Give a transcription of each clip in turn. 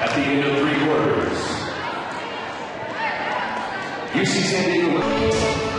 at the end of three quarters. UC San Diego.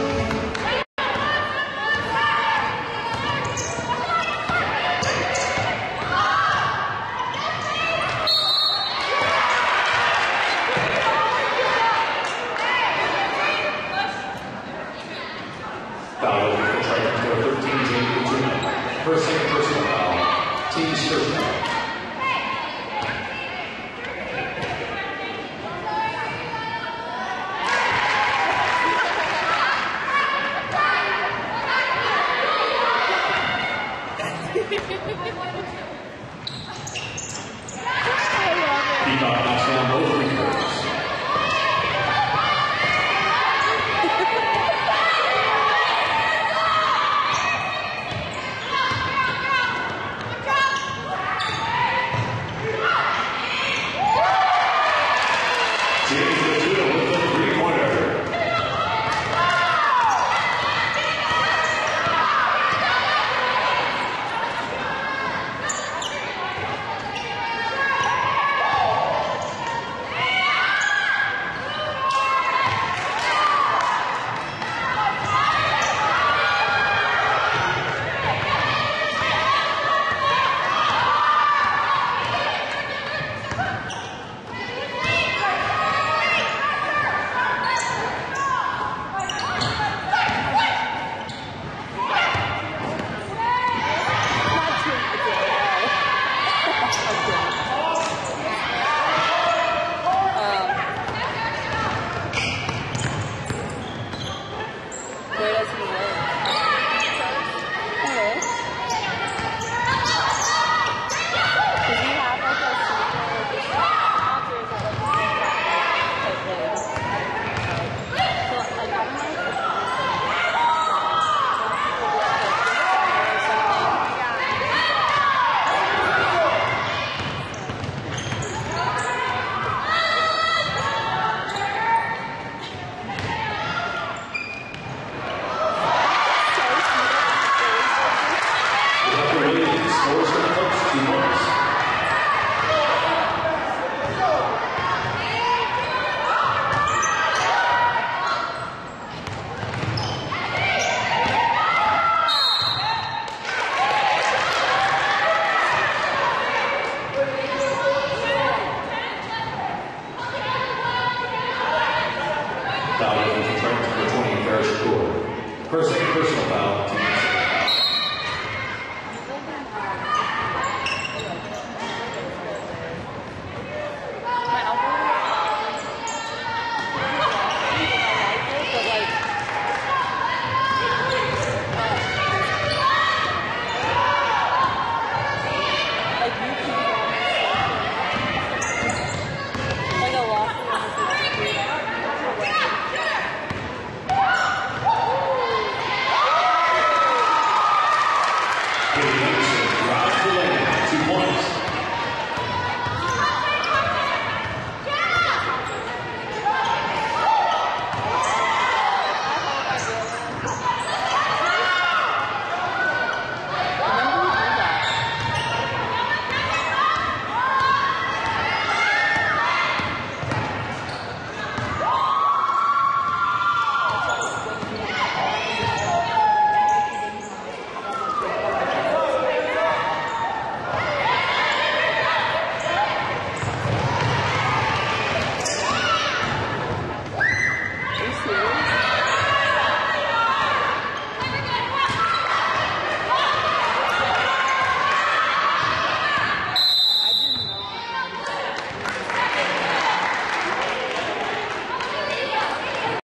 the 21st Corps. Personal, personal foul.